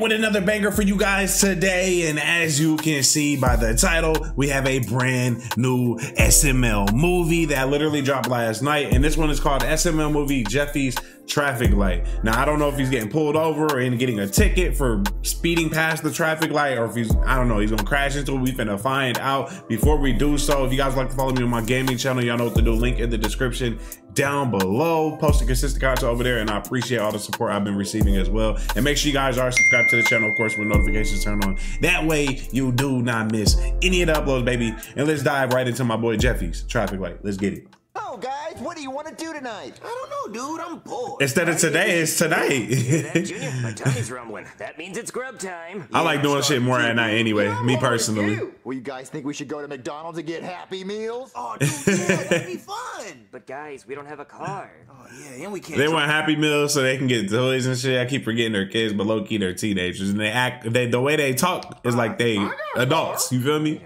with another banger for you guys today. And as you can see by the title, we have a brand new SML movie that literally dropped last night. And this one is called SML movie Jeffy's traffic light. Now, I don't know if he's getting pulled over and getting a ticket for speeding past the traffic light or if he's, I don't know, he's gonna crash into it. We finna find out. Before we do so, if you guys like to follow me on my gaming channel, y'all know what to do. Link in the description down below. Posting consistent content over there, and I appreciate all the support I've been receiving as well. And make sure you guys are subscribed to the channel, of course, with notifications turned on. That way, you do not miss any of the uploads, baby. And let's dive right into my boy Jeffy's traffic light. Let's get it. Oh, guys, what do you want to do tonight? I don't know, dude. I'm bored. Instead of today, it's tonight. That, Junior, my tummy's rumbling. That means it's grub time. I like doing shit more at night anyway, me personally. Well, you guys think we should go to McDonald's and get Happy Meals? Oh, dude, yeah, that'd be fun. But guys, we don't have a car. Oh, yeah, and we can't. They want Happy Meals so they can get toys and shit. I keep forgetting they're kids, but low key they're teenagers, and they act. They the way they talk is ah, like they adults. You feel me?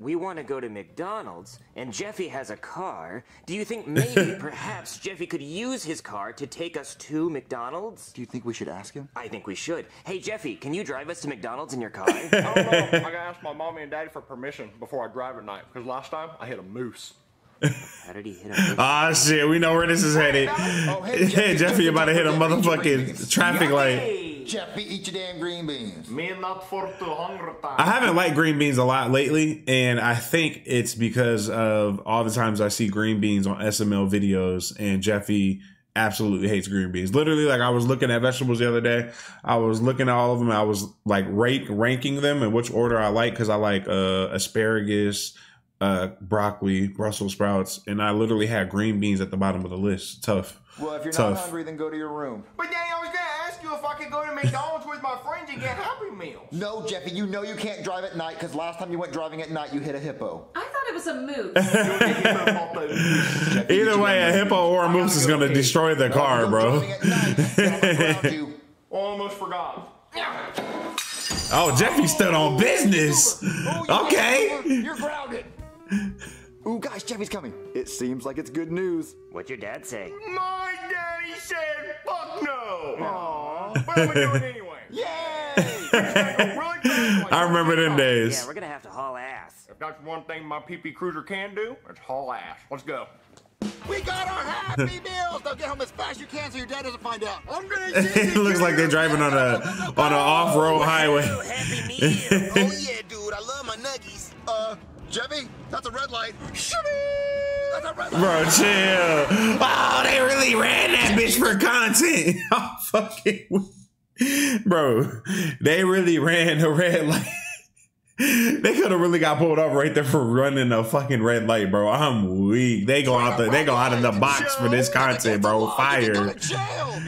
We want to go to McDonald's, and Jeffy has a car. Do you think maybe, perhaps, Jeffy could use his car to take us to McDonald's? Do you think we should ask him? I think we should. Hey, Jeffy, can you drive us to McDonald's in your car? I don't know. I gotta ask my mommy and daddy for permission before I drive at night. Because last time I hit a moose. How did he hit us? Ah shit, we know where this is headed. Oh, hey, Jeffy, Jeffy about to hit a don't forget to eat your motherfucking traffic light. Jeffy, eat your damn green beans. Me not for the hunger time. I haven't liked green beans a lot lately, and I think it's because of all the times I see green beans on SML videos, and Jeffy absolutely hates green beans. Literally, like I was looking at vegetables the other day, I was looking at all of them, I was like rate ranking them in which order I like because I like uh, asparagus, uh, broccoli, Brussels sprouts, and I literally had green beans at the bottom of the list. Tough. Well, if you're Tough. not hungry, then go to your room. But Danny, could go to McDonald's with my friends and get Happy Meals. No, Jeffy, you know you can't drive at night because last time you went driving at night, you hit a hippo. I thought it was a moose. Jeffy, Either way, a damn green hippo or a moose is gonna destroy the car, bro. night, then I'll ground you. Almost forgot. Oh, Jeffy stood on business. Oh, you Okay. over. You're grounded. Ooh, guys, Jeffy's coming. It seems like it's good news. What'd your dad say? My daddy said, "Fuck no." Aww. But I'm gonna do it anyway. Yay! really I remember them days. Yeah, we're gonna have to haul ass. If that's one thing my PP Cruiser can do, it's haul ass. Let's go. we got our Happy Meals. Now get home as fast as you can so your dad doesn't find out. I'm gonna it looks like they're driving on a on an off-road highway. Oh, happy meal. Oh yeah, dude, I love my nuggies. Uh, Jeffy, that's a red light. Shimmy! That's a red light. Bro, chill. Oh, they really ran that bitch for content. I'm fucking Bro, they really ran the red light. They could have really got pulled up right there for running a fucking red light, bro. I'm weak. They go out the they go out of the box for this content, bro. Fire. Go to jail.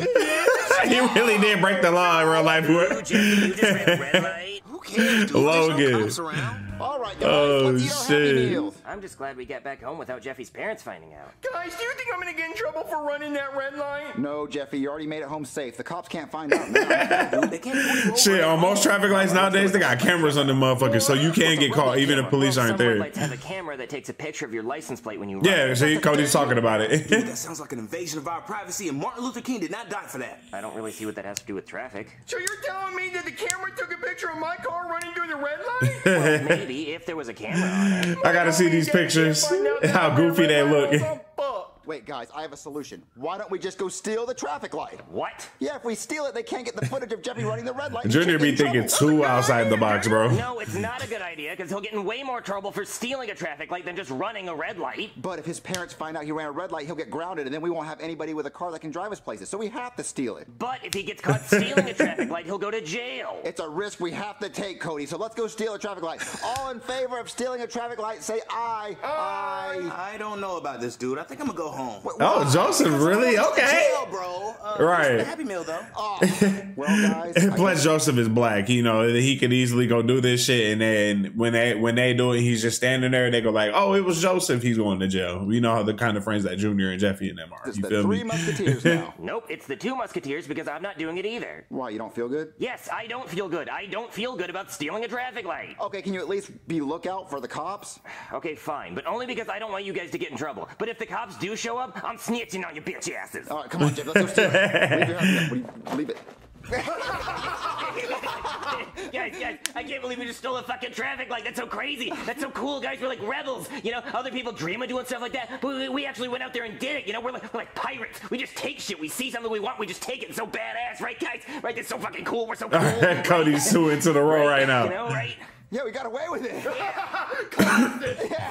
he really did break the law in real life. Ooh, bro. Jeffy, you just ran a red light. Who cares, dude? Logan. There's no cops around. All right, guys, Oh, let's shit. I'm just glad we get back home without Jeffy's parents finding out. Guys, do you think I'm gonna get in trouble for running that red light? No, Jeffy, you already made it home safe. The cops can't find out now. They can't pull you over Shit, on most traffic lights nowadays, they got cameras on the motherfuckers, so you can get caught even if police aren't some there. lights have a camera that takes a picture of your license plate when you run. Yeah, see, Cody's talking about Dude, it. that sounds like an invasion of our privacy, and Martin Luther King did not die for that. I don't really see what that has to do with traffic. So you're telling me that the camera took a picture of my car running through the red light? Well, maybe if there was a camera on it. I gotta see these pictures. Find How goofy they light, look. I'm fucked. Wait, guys, I have a solution. Why don't we just go steal the traffic light? What? Yeah, if we steal it, they can't get the footage of Jeffy running the red light. Junior be thinking too outside the box, bro. No, it's not a good idea because he'll get in way more trouble for stealing a traffic light than just running a red light. But if his parents find out he ran a red light, he'll get grounded, and then we won't have anybody with a car that can drive us places. So we have to steal it. But if he gets caught stealing a traffic light, he'll go to jail. It's a risk we have to take, Cody. So let's go steal a traffic light. All in favor of stealing a traffic light, say aye. Aye. I don't know about this, dude. I think I'm gonna go home. Oh, Joseph, really? Okay. Jail, bro. Uh, Right. Happy meal, though. Oh, well, guys. Plus, Joseph is black. You know, he could easily go do this shit, and then when they when they do it, he's just standing there. They go like, "Oh, it was Joseph. He's going to jail." You know how the kind of friends that Junior and Jeffy and them are. It's You the feel three me? musketeers now. Nope, it's the two musketeers because I'm not doing it either. Why, you don't feel good? Yes, I don't feel good. I don't feel good about stealing a traffic light. Okay, can you at least be lookout for the cops? Okay, fine, but only because I don't want you guys to get in trouble. But if the cops do show up, I'm snitching on your bitch asses. All right, come on, Jeff. Let's go steal. Leave your hand. What do you- Leave it. guys, guys, I can't believe we just stole a fucking traffic light. That's so crazy. That's so cool, guys. We're like rebels. You know, other people dream of doing stuff like that, but we, we actually went out there and did it. You know, we're like, we're like pirates. We just take shit. We see something we want, we just take it. It's so badass, right, guys? Right? That's so fucking cool. We're so cool. Cody's too into the role right now. You know, right? Yeah, we got away with it. Yeah,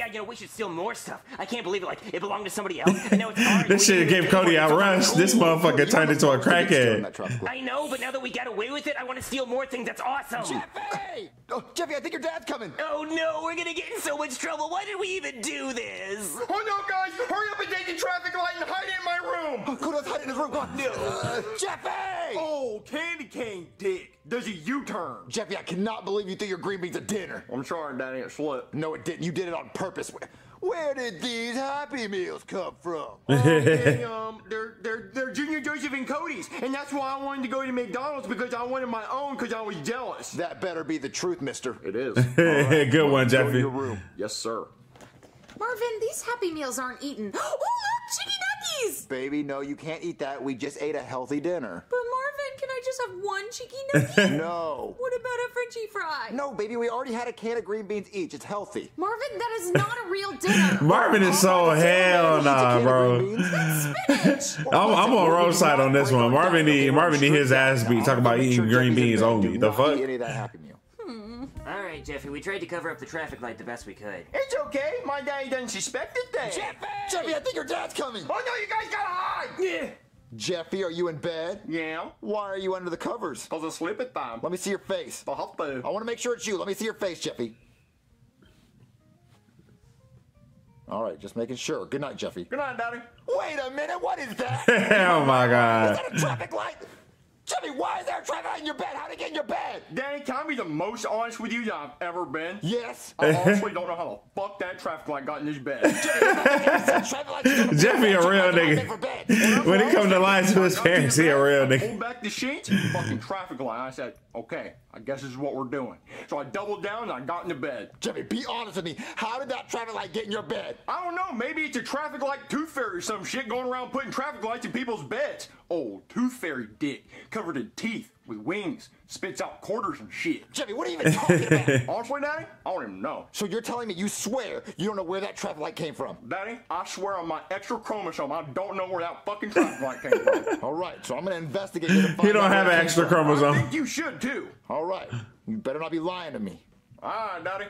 yeah, you know, we should steal more stuff. I can't believe it. Like, it belonged to somebody else. I know it's ours. This shit gave Cody it. a rush. This motherfucker turned into a crackhead. that traffic light. I know, but now that we got away with it, I want to steal more things. That's awesome. Jeffy! Oh, Jeffy, I think your dad's coming. Oh no, we're gonna get in so much trouble. Why did we even do this? Oh no, guys! Hurry up and take the traffic light and hide in my room! Oh, Cody's hiding in his room. Go on. Uh, Jeffy! Oh, candy cane dick does a U-turn. Jeffy, I cannot believe you threw your green beans at dinner. I'm sorry, Daddy, it slipped. No, it didn't. You did it on purpose. Where, where did these Happy Meals come from? They, um, they're, they're, they're Junior Joseph and Cody's, and that's why I wanted to go to McDonald's because I wanted my own because I was jealous. That better be the truth, mister. It is. Good one, Go to Jeffy. your room. yes, sir. Marvin, these Happy Meals aren't eaten. Oh, look, chicken nuggies! Baby, no, you can't eat that. We just ate a healthy dinner. But Marvin, can I just have one cheeky nugget? No. what about a Frenchie fry? No, baby, we already had a can of green beans each. It's healthy. Marvin, that is not a real dinner. Marvin is so hell nah, bro. I'm, I'm on roadside on this one. Marvin need Marvin need his ass beat. Talk about eating green beans only. The fuck? Any of that Happy Meal. Hmm. All right, Jeffy, we tried to cover up the traffic light the best we could. It's okay. My daddy doesn't suspect a thing. Jeffy, I think your dad's coming. Oh no, you guys gotta hide! Yeah. Jeffy, are you in bed? Yeah. Why are you under the covers? Cause I sleep at time. Let me see your face. I have to. I want to make sure it's you. Let me see your face, Jeffy. All right, just making sure. Good night, Jeffy. Good night, Daddy. Wait a minute, what is that? oh my God. Is that a traffic light? Jeffy, why is there a traffic light in your bed? How'd it get in your bed? Danny, can I be the most honest with you that I've ever been? Yes. I honestly don't know how the fuck that traffic light got in this bed. Traffic lights Jeffy a real Traffic nigga. for bed. When it comes to lying to his parents, he a real nigga. pulled back the sheets, fucking traffic light. I said, okay, I guess this is what we're doing. So I doubled down and I got into bed. Jeffy, be honest with me. How did that traffic light get in your bed? I don't know, maybe it's a traffic light tooth fairy or some shit going around putting traffic lights in people's beds. Old tooth fairy dick, covered in teeth, with wings, spits out quarters and shit. Jeffy, what are you even talking about? Honestly, Daddy, I don't even know. so you're telling me you swear you don't know where that traffic light came from? Daddy, I swear on my extra chromosome, I don't know where that fucking traffic light came from. All right, so I'm gonna investigate You and find He don't out have an extra from. I think you should too. All right, you better not be lying to me. Alright, Daddy.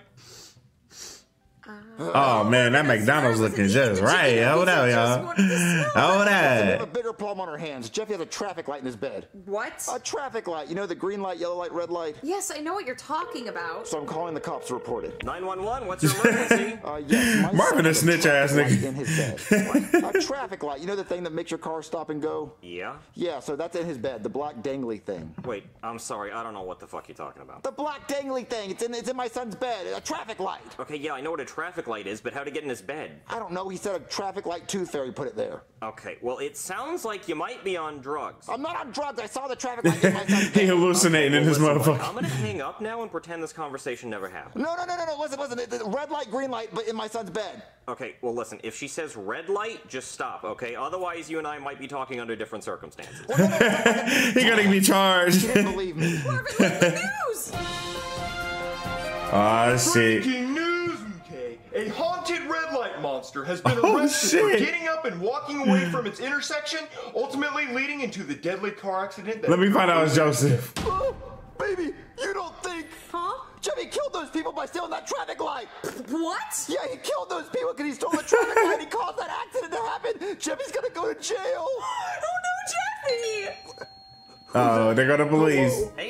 Oh man, that McDonald's looking just right. Hold up, y'all. Hold We have a up. Bigger problem on our hands. Jeffy has a traffic light in his bed. What? A traffic light. You know the green light, yellow light, red light. Yes, I know what you're talking about. So I'm calling the cops to report it. 911, what's your emergency? Uh, yes, my Marvin son a has snitch ass traffic nigga. in his bed. a traffic light. You know the thing that makes your car stop and go? yeah? Yeah, so that's in his bed. The black dangly thing. Wait, I'm sorry, I don't know what the fuck you're talking about. The black dangly thing. It's in. It's in my son's bed. A traffic light. Okay, yeah, I know what a traffic light is, but how to get in his bed? I don't know. He said a traffic light tooth fairy put it there. Okay, well, it sounds like you might be on drugs. I'm not on drugs. I saw the traffic light in my son's He hallucinating in his Listen, look, motherfucker. I'm gonna hang up now and pretend this conversation never happened. No, no, no, no, no. Listen, listen. The red light, green light, but in my son's bed. Okay, well, listen, if she says red light, just stop, okay? Otherwise, you and I might be talking under different circumstances. He gonna be charged. didn't believe me. Marvin, look the news! Oh shit. Light monster has been Oh, arrested shit. for getting up and walking away from its intersection, ultimately leading into the deadly car accident. That Let me find out it's Joseph. Oh, baby, you don't think Huh? Jimmy killed those people by stealing that traffic light? What? Yeah, he killed those people because he stole the traffic light. And he caused that accident to happen. Jimmy's gonna go to jail. Oh no, Jeffy! Oh, they're gonna police. Hey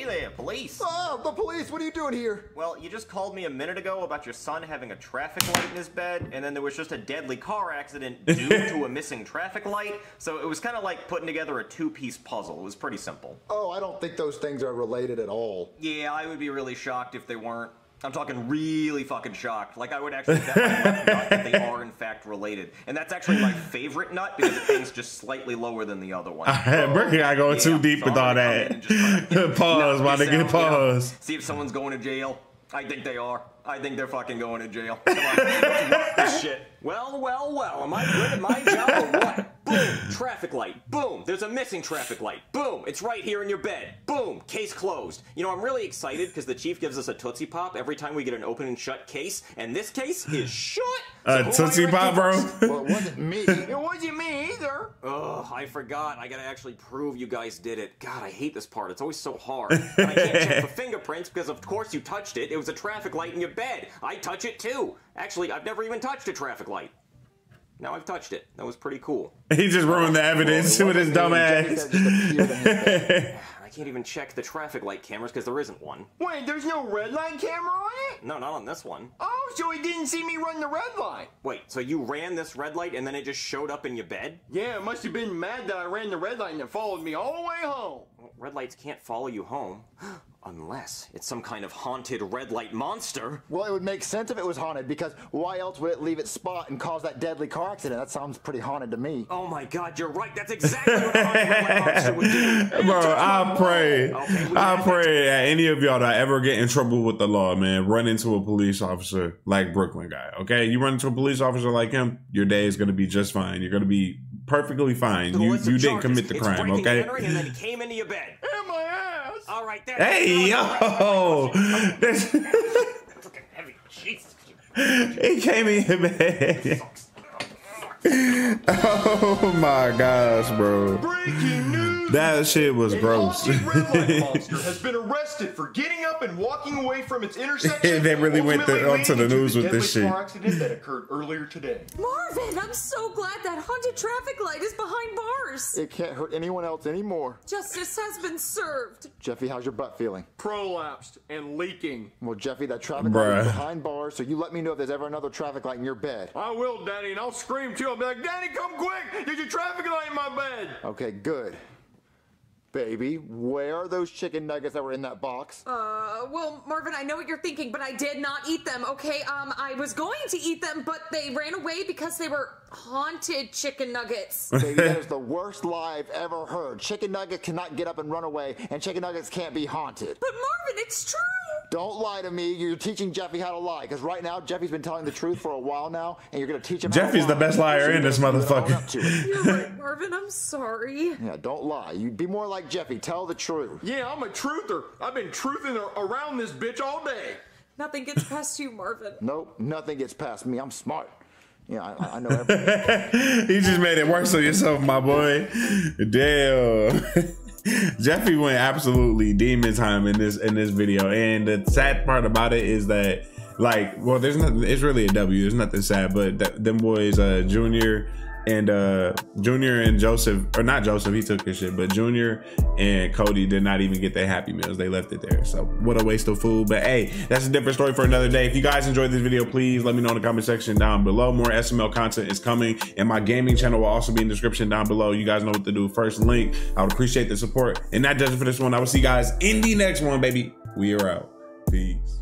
there, police. Oh, the police! What are you doing here? Well, you just called me a minute ago about your son having a traffic light in his bed, and then there was just a deadly car accident due to a missing traffic light. So it was kind of like putting together a two-piece puzzle. It was pretty simple. Oh, I don't think those things are related at all. Yeah, I would be really shocked if they weren't. I'm talking really fucking shocked. Like I would actually bet my left nut that they are in fact related, and that's actually my favorite nut because it hangs just slightly lower than the other one. Bricky gotta go too deep with all gonna come in that. and just try to Pause, my nigga, out, you know, pause. See if someone's going to jail. I think they are. I I think they're fucking going to jail. Come on, this shit. Well, well, well, am I good at my job or what? Boom, traffic light. Boom, there's a missing traffic light. Boom, it's right here in your bed. Boom, case closed. You know, I'm really excited because the chief gives us a Tootsie Pop every time we get an open and shut case, and this case is shut. So Uh, Tootsie Pop, bro. accusing? Well, it wasn't me. It wasn't me either. Ugh, I forgot. I gotta actually prove you guys did it. God, I hate this part. It's always so hard. And I can't check for fingerprints because, of course, you touched it. It was a traffic light in your bed. I touch it too. Actually, I've never even touched a traffic light. Now I've touched it. That was pretty cool. He just ruined the evidence with his dumb ass. said it just appeared in his bed. I can't even check the traffic light cameras because there isn't one. Wait, there's no red light camera on it? No, not on this one. Oh, so he didn't see me run the red light. Wait, so you ran this red light and then it just showed up in your bed? Yeah, it must have been mad that I ran the red light and it followed me all the way home. Well, red lights can't follow you home. Unless it's some kind of haunted red light monster. Well, it would make sense if it was haunted because why else would it leave its spot and cause that deadly car accident? That sounds pretty haunted to me. Oh my god, you're right. That's exactly what a haunted red light monster would do. Bro, I pray, Okay, I pray that any of y'all that ever get in trouble with the law, man, run into a police officer like Brooklyn guy. Okay, you run into a police officer like him, your day is gonna be just fine. You're gonna be perfectly fine. You you didn't commit the crime. breaking Okay. and then it came into your bed. In my ass. All right, there. Hey yo, This- Fucking heavy. Jesus. he came in your bed. oh my gosh, bro. Breaking news. That shit was A gross. haunted red light monster has been arrested for getting up and walking away from its intersection. They really went the- onto the news to with this deadly shit. car accident that occurred earlier today. Marvin, I'm so glad that haunted traffic light is behind bars. It can't hurt anyone else anymore. Justice has been served. Jeffy, how's your butt feeling? Prolapsed and leaking. Well, Jeffy, that traffic light is behind bars, so you let me know if there's ever another traffic light in your bed. I will, Daddy, and I'll scream too. I'll be like, Daddy, come quick! There's a traffic light in my bed. Okay, good. Baby, where are those chicken nuggets that were in that box? Uh, well, Marvin, I know what you're thinking, but I did not eat them, okay? Um, I was going to eat them, but they ran away because they were haunted chicken nuggets. Baby, that is the worst lie I've ever heard. Chicken nuggets cannot get up and run away, and chicken nuggets can't be haunted. But Marvin, it's true. Don't lie to me. You're teaching Jeffy how to lie, because right now Jeffy's been telling the truth for a while now, and you're gonna teach him. Jeffy's how to the lie. best liar in this you better own motherfucker. up to it. You're right, Marvin. I'm sorry. Yeah, don't lie. You'd be more like Jeffy. Tell the truth. Yeah, I'm a truther. I've been truthing around this bitch all day. Nothing gets past you, Marvin. Nope, nothing gets past me. I'm smart. Yeah, I, I know everything. you just made it worse on yourself, my boy. Damn. Jeffy went absolutely demon time in this in this video, and the sad part about it is that, like, well, there's nothing. It's really a W. There's nothing sad, but them boys, uh, Junior and uh, Junior and Joseph, or not Joseph, he took his shit, but Junior and Cody did not even get their Happy Meals. They left it there. So what a waste of food. But hey, that's a different story for another day. If you guys enjoyed this video, please let me know in the comment section down below. More SML content is coming, and my gaming channel will also be in the description down below. You guys know what to do. First link. I would appreciate the support. And that does it for this one. I will see you guys in the next one, baby. We are out. Peace.